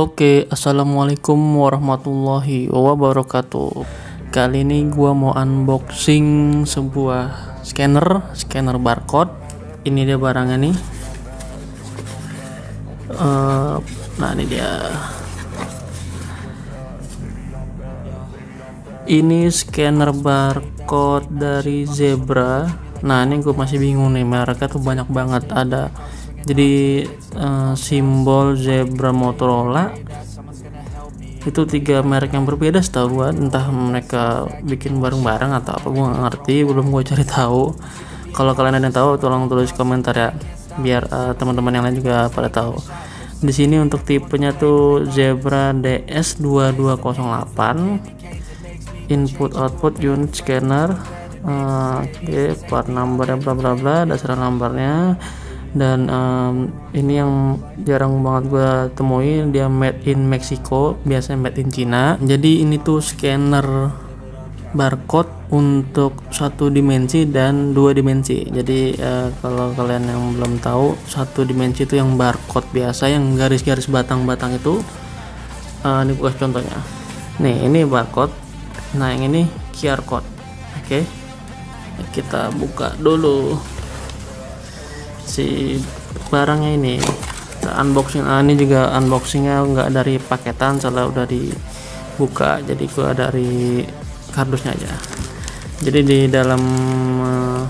Oke, assalamualaikum warahmatullahi wabarakatuh. Kali ini gua mau unboxing sebuah scanner, scanner barcode. Ini dia barangnya nih. Eh, nah ini dia. Ini scanner barcode dari Zebra. Nah ini gue masih bingung nih mereka tuh banyak banget ada jadi eh, simbol zebra Motorola itu tiga merek yang berbeda setahu gua. Entah mereka bikin bareng-bareng atau apa gua nggak ngerti belum gua cari tahu. Kalau kalian ada yang tahu tolong tulis komentar ya biar eh, teman-teman yang lain juga pada tahu. Di sini untuk tipenya tuh Zebra DS 2208 input output unit scanner uh, oke okay, part numbernya bla bla bla dasar nomornya dan um, ini yang jarang banget gue temuin dia made in Mexico biasanya made in China. Jadi ini tuh scanner barcode untuk satu dimensi dan dua dimensi. Jadi uh, kalau kalian yang belum tahu satu dimensi itu yang barcode biasa yang garis-garis batang-batang itu. Uh, ini bukan contohnya. Nih ini barcode. Nah yang ini QR code. Oke. Okay. kita buka dulu si barangnya ini. Kita unboxing ah, ini juga unboxingnya nggak dari paketan soalnya udah dibuka jadi gua dari kardusnya aja. Jadi di dalam uh,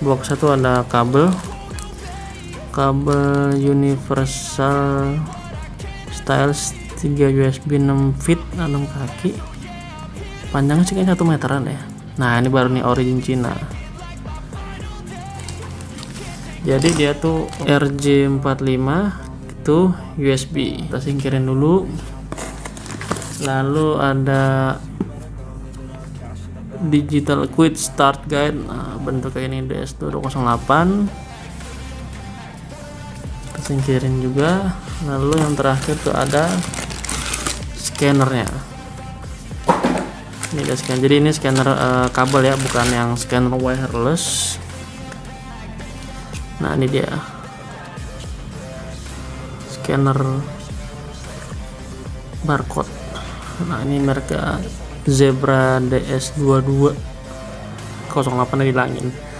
box satu ada kabel. Kabel universal styles 3 USB 6 feet 6 kaki. Panjangnya sih kayak satu meteran ya. Nah ini baru nih origin Cina jadi dia tuh RJ45 itu USB kita singkirin dulu. Lalu ada digital quick start guide. Nah, bentuknya ini DS208 kita singkirin juga. Lalu yang terakhir tuh ada scannernya. Ini ada scan. Jadi ini scanner uh, kabel ya bukan yang scanner wireless nah ini dia. Scanner barcode. Nah ini merek Zebra DS22 08 dilangin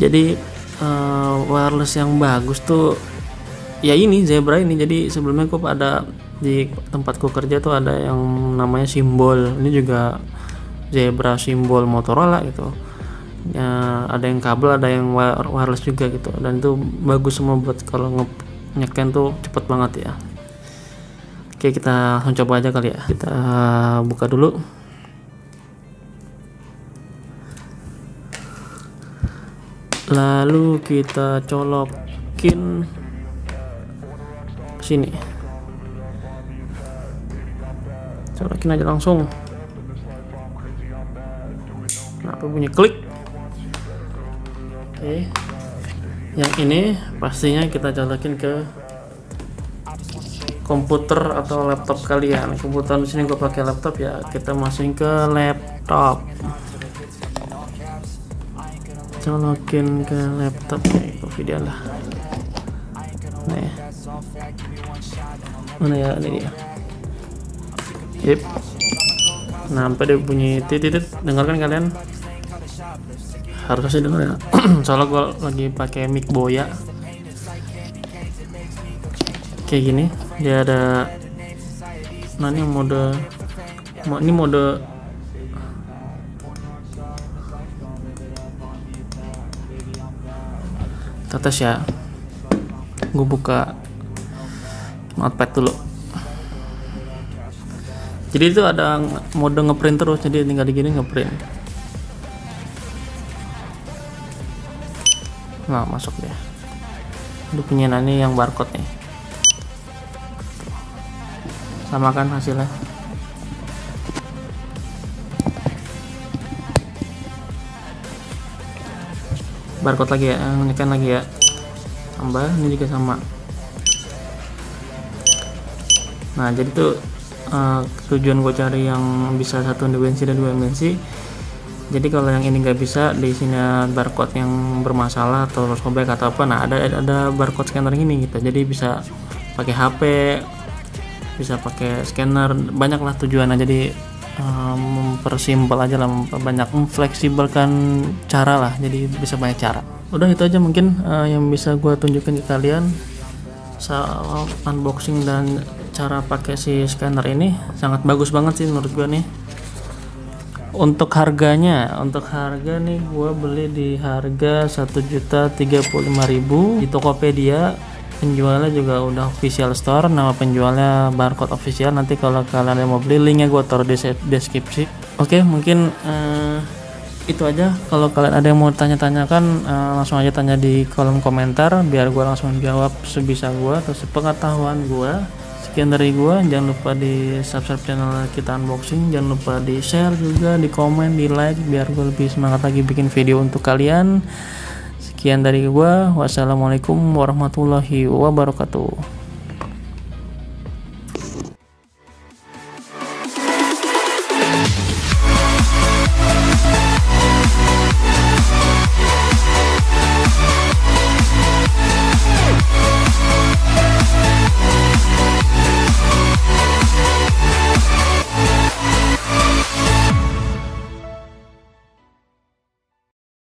jadi uh, wireless yang bagus tuh ya ini Zebra ini. Jadi sebelumnya gue ada di tempatku kerja tuh ada yang namanya simbol. Ini juga Zebra simbol Motorola gitu ya, ada yang kabel ada yang wireless juga gitu. Dan itu bagus semua buat kalau nyeken tuh cepet banget ya. Oke kita langsung coba aja kali ya. Kita buka dulu. Lalu kita colokin sini. Colokin aja langsung. Kenapa bunyi klik Oke. Yang ini pastinya kita colokin ke komputer atau laptop kalian. Komputer di sini gue pakai laptop ya. Kita masukin ke laptop. Colokin ke laptop ya, itu video lah. Nih. Mana ya ini dia. Yep. Nah, dia bunyi titit, dengarkan kalian? Harusnya sih denger ya. Soalnya gue lagi pakai mic boya. Kayak gini dia ada nah ini mode ini mode tetes ya. Gue buka notepad dulu. Jadi itu ada mode ngeprint terus jadi tinggal di gini ngeprint nah masuk deh ini punya yang barcode nih. Sama kan hasilnya. Barcode lagi ya ini kan lagi ya. Tambah ini juga sama. Nah jadi tuh uh, tujuan gue cari yang bisa satu dimensi dan dua dimensi jadi kalau yang ini nggak bisa di sini barcode yang bermasalah atau robek atau apa nah ada ada barcode scanner ini gitu. Jadi bisa pakai HP bisa pakai scanner banyak lah tujuannya. Jadi um, mempersimpel aja lah memperbanyak memfleksibelkan cara lah. Jadi bisa banyak cara. Udah itu aja mungkin uh, yang bisa gue tunjukin ke kalian soal unboxing dan cara pakai si scanner ini. Sangat bagus banget sih menurut gue nih untuk harganya untuk harga nih gue beli di harga satu juta tiga di Tokopedia penjualnya juga udah official store. Nama penjualnya barcode official. Nanti kalau kalian mau beli linknya gue taruh di deskripsi. Oke okay, mungkin uh, itu aja. Kalau kalian ada yang mau tanya-tanyakan uh, langsung aja tanya di kolom komentar. Biar gue langsung jawab sebisa gue atau sepengetahuan gue sekian dari gue jangan lupa di subscribe channel kita unboxing jangan lupa di share juga di komen di like biar gue lebih semangat lagi bikin video untuk kalian Sekian dari gua. Wassalamualaikum warahmatullahi wabarakatuh.